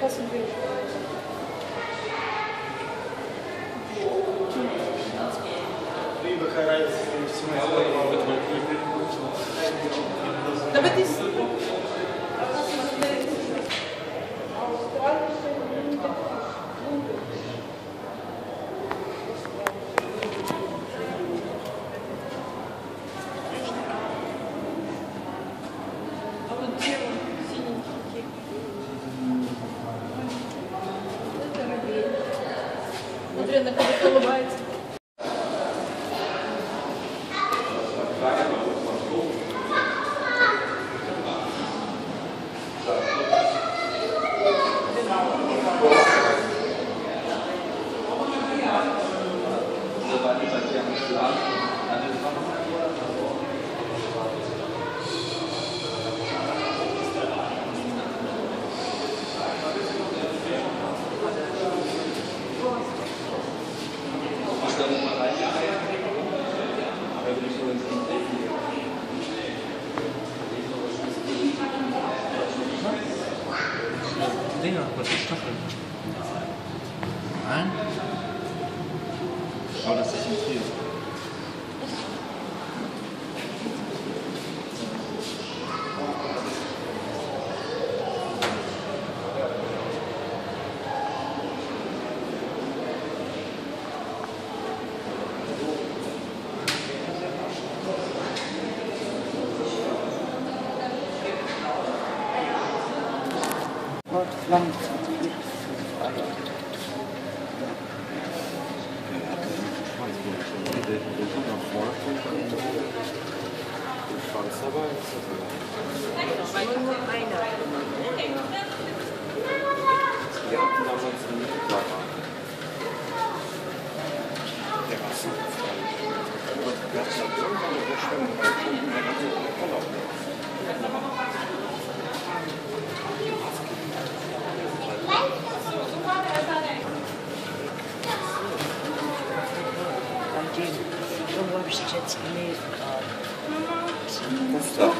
посмотрю. Да, but this Будто улыбается. Blanco. Thank you.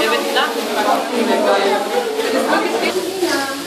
Ja, wenn die Nachrichten kommen, wäre geil. Wenn es wirklich geht.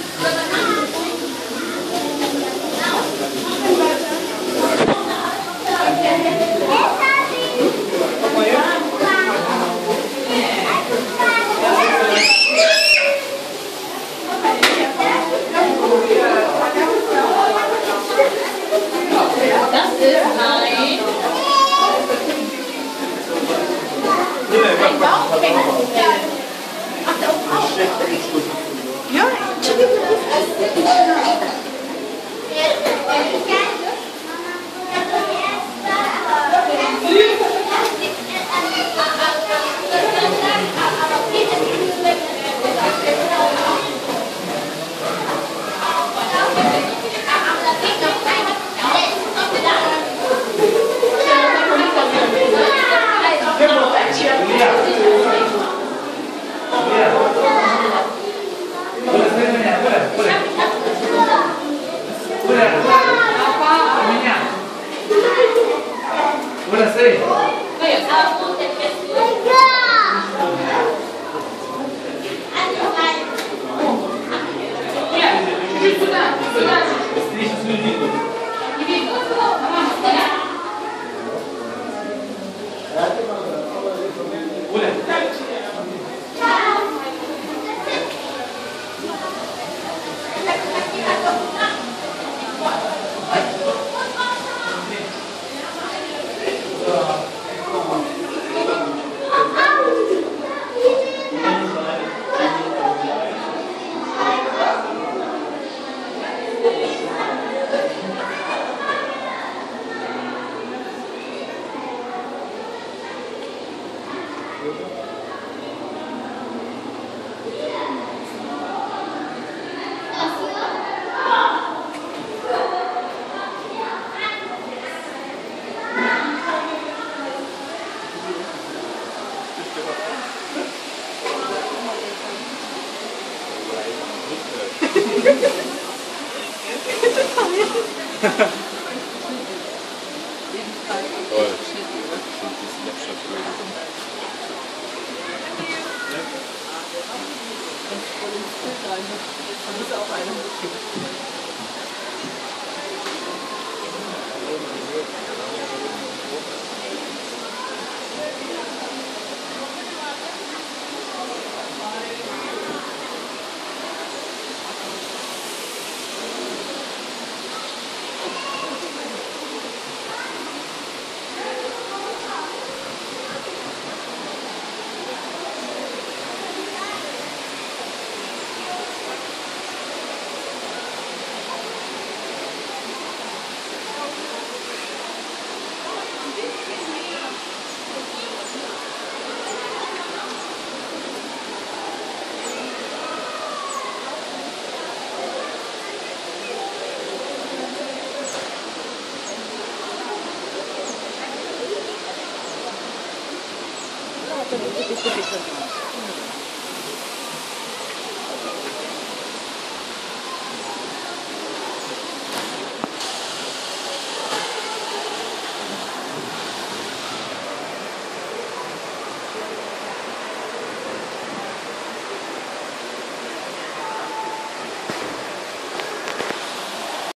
Ha ha. 있을때비싸 게.